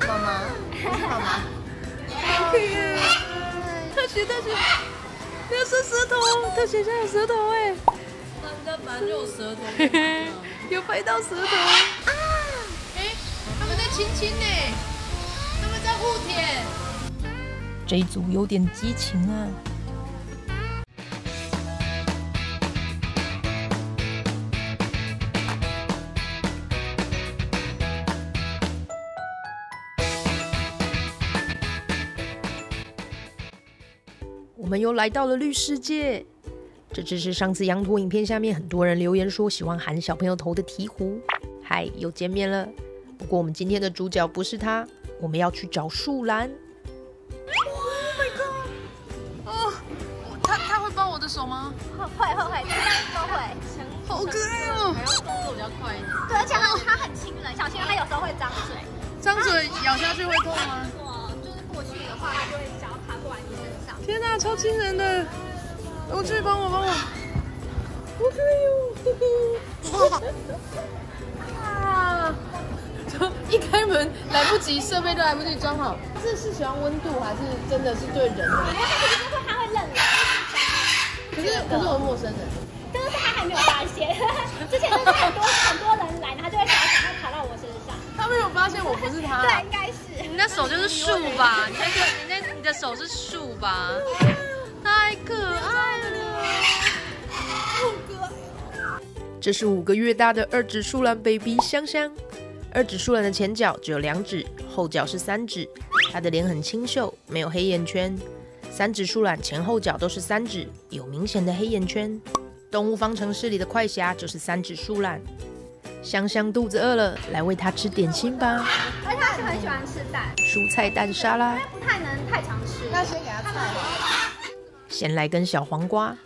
妈妈，妈妈，可爱！特写特写，那是舌头，特写下有舌头哎，人家本来就有舌头。嘿嘿，有拍到舌头啊！哎，他们在亲亲呢，他们在互舔。这一组有点激情啊！们又来到了绿世界，这只是上次羊驼影片下面很多人留言说喜欢含小朋友头的鹈鹕。嗨，又见面了。不过我们今天的主角不是他，我们要去找树兰。哦，他他会抱我的手吗？会会会，这样都会。好可爱哦！还要动作比较快一点。对，而且它它很亲人，小心它有时候会张嘴。张嘴咬下去会痛吗？我就是过去的话，它就会。天哪，超亲人的！我去帮我帮我，我可以哦！啊！就一开门来不及，设备都来不及装好。这是喜欢温度还是真的是对人的？可是可是我陌生人。但 是他还没有发现，之前就是很多很多人来，他就会想要赶快爬到我身上。他没有发现我不是他。对，应该是。你那手就是树吧？你那个你的手是树吧？太可爱了，好可爱。这是五个月大的二指树懒 baby 香香。二指树懒的前脚只有两指，后脚是三指。它的脸很清秀，没有黑眼圈。三指树懒前后脚都是三指，有明显的黑眼圈。动物方程式里的快侠就是三指树懒。香香肚子饿了，来喂它吃点心吧。而且它是很喜欢吃蛋，蔬菜蛋沙拉。不太能太常吃。那先给它菜。先来根小黄瓜，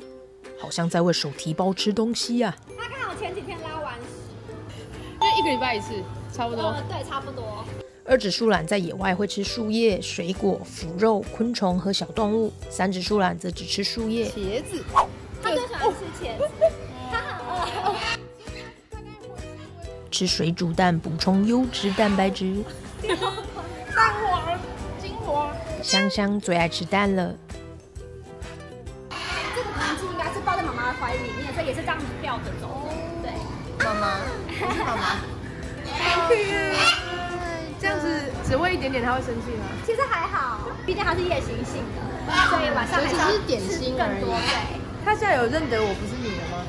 好像在喂手提包吃东西呀、他看我前几天拉完屎。一个礼拜一次，差不多。呃，对，差不多。二指树懒在野外会吃树叶、水果、腐肉、昆虫和小动物，三指树懒则只吃树叶。茄子。它最喜欢吃茄子，吃水煮蛋补充优质蛋白质。蛋黄，精华。香香最爱吃蛋了。这个年纪应该是抱在妈妈的怀里面，所以也是这样子吊着走的。对，妈妈，妈妈。可以耶！这样子只喂一点点，他会生气吗？其实还好，毕竟它是夜行性的，所以晚上还是点心更多。而已对，他现在有认得我不是你了吗？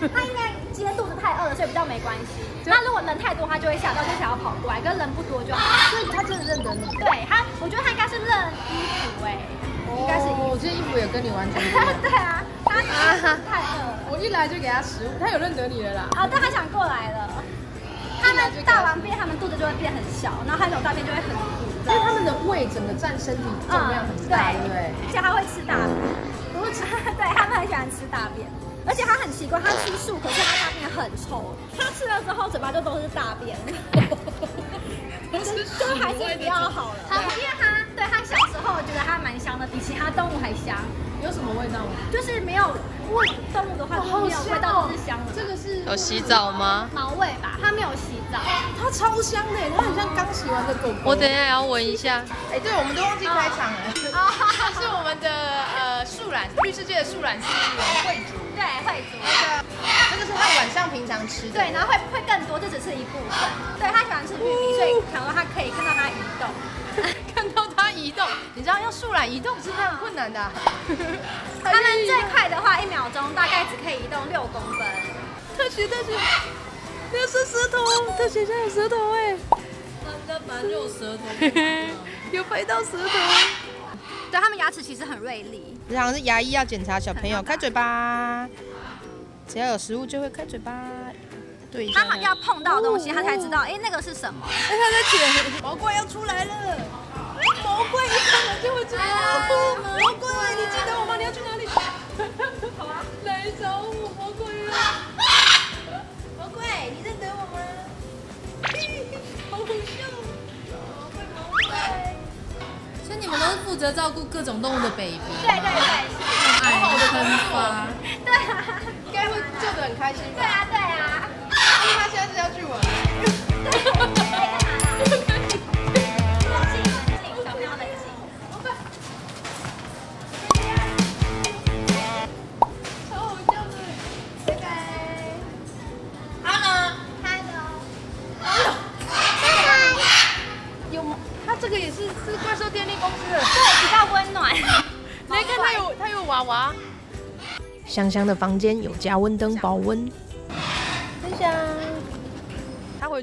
他应该今天肚子太饿了，所以比较没关系。那如果人太多，他就会吓到，就想要跑过来；跟人不多就好。所以他真的认得你。对他，我觉得他应该是认衣服哎，应该是衣服。我这件衣服也跟你完全不一样。对啊，他太饿了。我一来就给他食物，他有认得你了啦。啊，但他想过来了。他们大完便，他们肚子就会变很小，然后还没有大便就会很鼓。因为他们的胃整个占身体重量很大，对不对？而且他会吃大便，不会吃，对，他们很喜欢吃大便。而且它很奇怪，它吃素，可是它大便很臭。它吃了之后，嘴巴就都是大便。就还是比较好了。它因为它对它小时候觉得它蛮香的，比其他动物还香。有什么味道吗？就是没有味动物的话，就没有味道都是香的。这个是有洗澡吗？毛味吧，它没有洗澡。它超香的，它很像刚洗完的狗狗。我等一下也要闻一下。哎，对，我们都忘记开场了。啊，这 是我们的呃树懒，绿世界的树懒是会煮。对，会煮。这个是它晚上平常吃的。对，然后会会更多，这只是一部分。对，它喜欢吃玉米，所以想说它可以看到它移动。看到它移动，你知道要树懒移动是非常困难的。他们最快的话，一秒钟大概只可以移动六公分。特写特写，那是舌头，特写下有舌头哎。人家本来就有舌头。有拍到舌头。对，他们牙齿其实很锐利。这好像是牙医要检查小朋友开嘴巴，只要有食物就会开嘴巴。对，他好要碰到东西，他才知道，哎，那个是什么。哎，他在舔，毛怪要出来了。毛怪一出来就会知道。毛怪，你记得我吗？你要去哪里？好啊，来找我，毛怪啊！毛怪，你认得我吗？好好笑，毛怪，毛怪。所以你们都是负责照顾各种动物的 baby，对对对，好好的喷发，对啊，应该会救得很开心吧？对啊，对啊。香香的房间有加温灯保温，香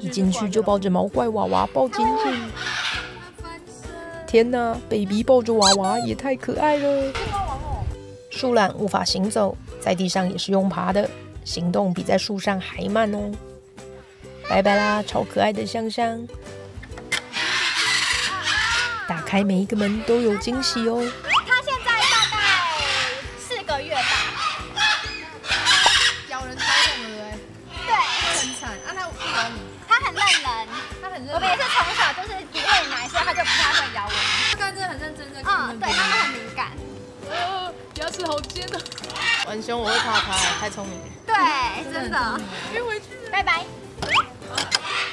一进去就抱着毛怪娃娃抱紧紧。天哪，baby 抱着娃娃也太可爱了。树懒无法行走，在地上也是用爬的，行动比在树上还慢哦。拜拜啦，超可爱的香香。打开每一个门都有惊喜哦。太聪明了。对，真的。可以回去。拜拜。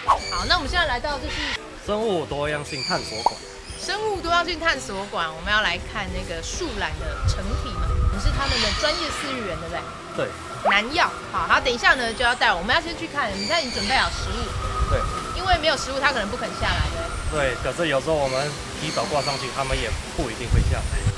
好，那我们现在来到就是生物多样性探索馆。生物多样性探索馆，我们要来看那个树懒的成体嘛。你是他们的专业饲育员，对不对？对南药，好，好，等一下呢就要带我们要先去看，你现在已经准备好食物，对因为没有食物它可能不肯下来的。对，可是有时候我们提早挂上去，他们也不一定会下来。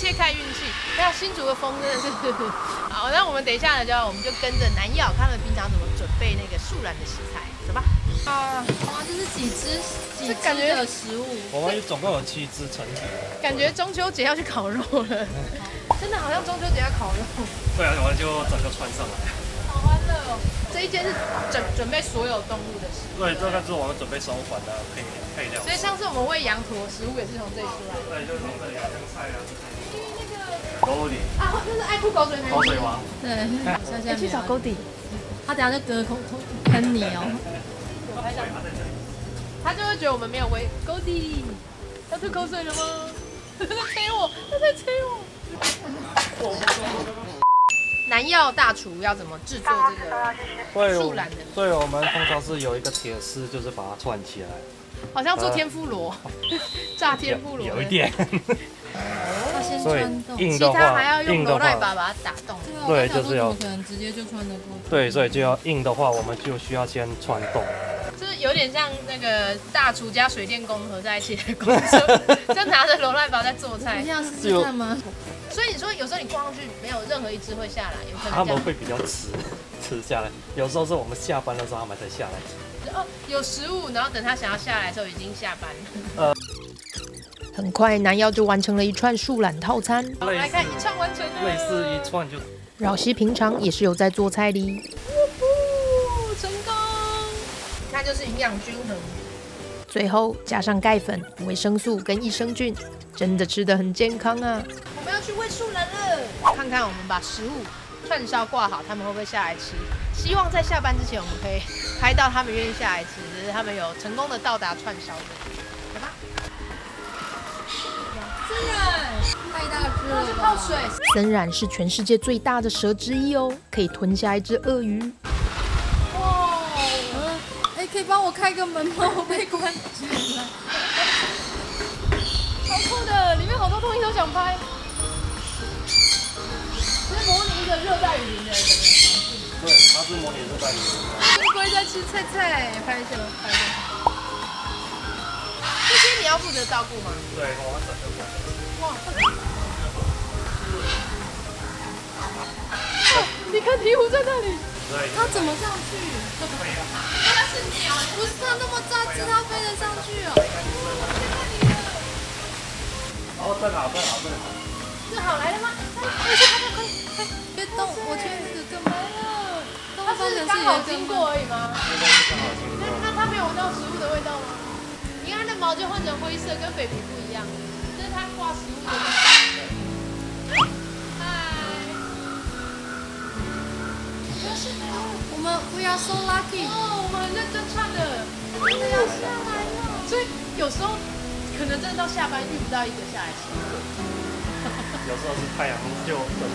切看运气。哎呀，新竹的风真的是 好，那我们等一下呢，就要我们就跟着南药，他们平常怎么准备那个树懒的食材，走吧。啊，哇，这是几只几只这感觉的食物？我们总共有七只成体。感觉中秋节要去烤肉了，真的好像中秋节要烤肉，对啊，我们就整个穿上来。好欢乐哦。这一间是准准备所有动物的食物，对，这个是我们准备收款的配配料。所以上次我们喂羊驼食物也是从这里出来的。对，就是从这里啊，生菜啊，啊，那是爱吐口水男口水王。对，下下去找 Goldie，他等下就隔空空喷你哦。他就会觉得我们没有喂 Goldie，要吐口水了吗？他在催我，他在催我。南药大厨要怎么制作这个？对，树懒的所以我们通常是有一个铁丝，就是把它串起来。好像做天妇罗，炸天妇罗。有一。点。所以穿洞。其硬的话，他还要用硬的罗赖把话，把它打动。对就是要可能直接就穿得过。对，所以就要硬的话，我们就需要先穿洞。就是有点像那个大厨加水电工合在一起的工作，就拿着罗赖宝在做菜你。想试试看吗？所以你说有时候你挂上去没有任何一只会下来，有可能他们。会比较迟，迟下来。有时候是我们下班的时候，他们才下来。哦，有食物，然后等他想要下来的时候已经下班了。很快，男药就完成了一串树懒套餐。我们来看一串完成了，类似一串就老西平常也是有在做菜的，哦，成功！你看就是营养均衡。最后加上钙粉、维生素跟益生菌，真的吃得很健康啊！我们要去喂树人了，看看我们把食物串烧挂好，他们会不会下来吃？希望在下班之前我们可以拍到他们愿意下来吃，就是他们有成功的到达串烧的。水。森然是全世界最大的蛇之一哦，可以吞下一只鳄鱼。哇，嗯，哎，可以帮我开个门吗？我被关起来。好酷的，里面好多东西都想拍。这是模拟一个热带雨林的整个。对，它是模拟热带雨林。乌龟在吃菜菜，拍一下，拍一下。这些你要负责照顾吗？对，我们整个过程。哇！你看鹈鹕在那里。对，它怎么上去？它是鸟，不是它那么大只，它飞得上去哦。哦，正好，正好，正好。正好来了吗？别动，我去那个干嘛了？它是刚好经过而已吗？应该是刚好经过。那它没有闻到食物的味道吗？你看它的毛就换成灰色，跟北皮不一样，这是它挂食物的我们 we are so lucky。哦，我们很认真唱的，真的要下来了。所以有时候可能真的到下班遇不到一个下来吃，有时候是太阳就等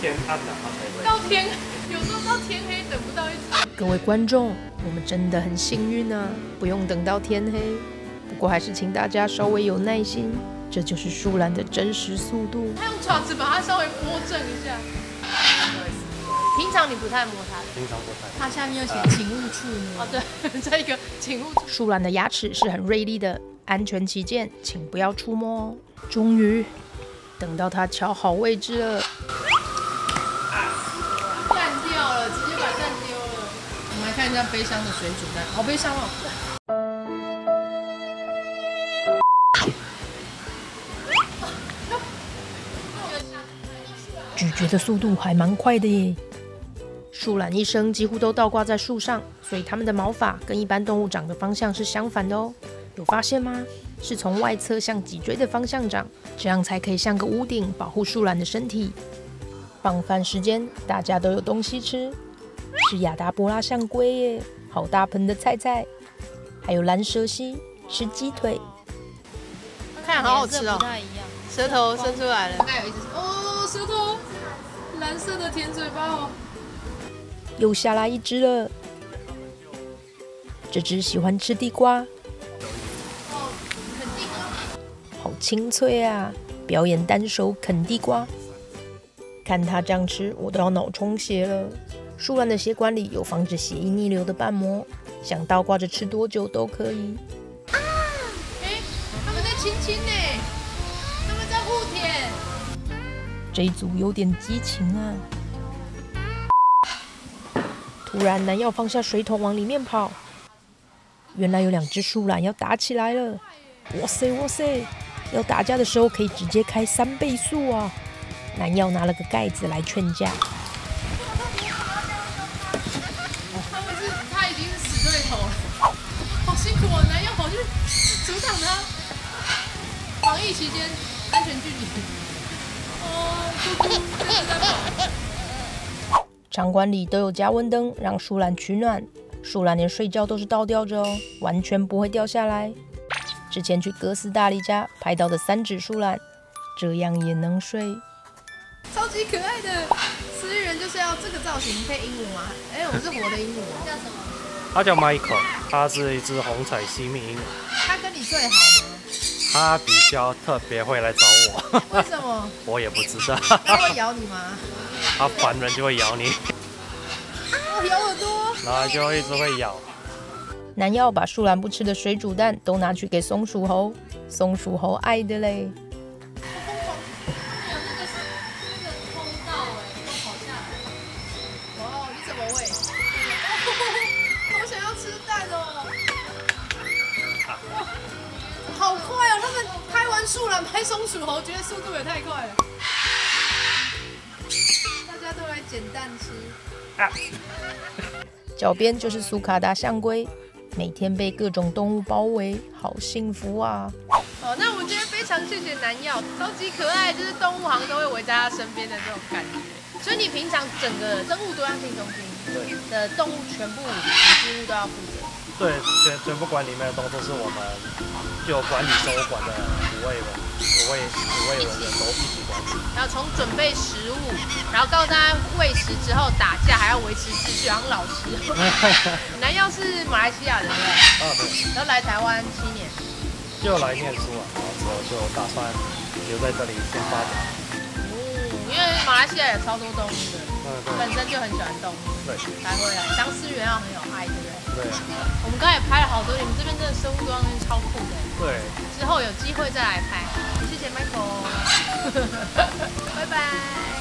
天暗了，它才会。到天有时候到天黑等不到一只。各位观众，我们真的很幸运啊，不用等到天黑。不过还是请大家稍微有耐心，这就是树懒的真实速度。他用爪子把它稍微拨正一下。平常你不太摸它的。平常不太。它下面有写请勿触摸。哦，对，这一个请勿树懒的牙齿是很锐利的，安全起见，请不要触摸哦。终于等到它瞧好位置了，蛋掉了，直接把蛋丢了。我们来看一下悲伤的水煮蛋，好悲伤哦。咀嚼的速度还蛮快的耶。树懒一生几乎都倒挂在树上，所以它们的毛发跟一般动物长的方向是相反的哦。有发现吗？是从外侧向脊椎的方向长，这样才可以像个屋顶保护树懒的身体。放饭时间，大家都有东西吃，是亚达伯拉象龟耶，好大盆的菜菜，还有蓝蛇蜥吃鸡腿，看好好吃哦颜色不，太一样。舌头伸出来了，应该有一只哦，舌头蓝色的甜嘴巴哦。又下来一只了。这只喜欢吃地瓜，好清脆啊！表演单手啃地瓜，看它这样吃，我都要脑充血了。树懒的血管里有防止血液逆流的瓣膜，想倒挂着吃多久都可以。啊哎，他们在亲亲呢，他们在互舔。这一组有点激情啊！突然，南耀放下水桶往里面跑，原来有两只树懒要打起来了！哇塞哇塞！要打架的时候可以直接开三倍速啊！南耀拿了个盖子来劝架，他们是他已经是死对头了，好辛苦啊，男友跑去阻挡他。防疫期间安全距离。场馆里都有加温灯，让树懒取暖。树懒连睡觉都是倒吊着哦，完全不会掉下来。之前去哥斯达黎加拍到的三指树懒，这样也能睡。超级可爱的私域人就是要这个造型配鹦鹉吗？哎，我们是活的鹦鹉哦。叫什么？它叫 Michael，它是一只红彩西密鹦鹉，它跟你最好吗？它比较特别会来找我，为什么？我也不知道，它会咬你吗？它烦人就会咬你，哦，咬耳朵。然后就一直会咬。南药把树懒不吃的水煮蛋都拿去给松鼠猴，松鼠猴爱的嘞。哦，你怎么喂？好想要吃蛋哦！哇，好快哦！他们拍完树懒拍松鼠猴，觉得速度也太快了。大家都来捡蛋吃。脚边就是苏卡达象龟，每天被各种动物包围，好幸福啊！哦，那我们今天非常谢谢南药，超级可爱，就是动物好像都会围在他身边的这种感觉。所以你平常整个生物多样性中心对的动物全部你几乎都要负责。对，全全部馆里面的都都是我们就管理生物馆的五位人，五位五位人员都一起管理。然后从准备食物，然后告诉大家喂食之后打架还要维持秩序，好像老师。南耀是马来西亚人对不对？啊，对，然后来台湾七年，就来念书啊，然后之后就打算留在这里先发展。哦，因为马来西亚也超多动物的，嗯，本身就很喜欢动物，对才会来。当饲员要很有爱，对不对？对对我们刚才也拍了好多，你们这边真的生物多样性超酷的，对，之后有机会再来拍。谢谢 Michael。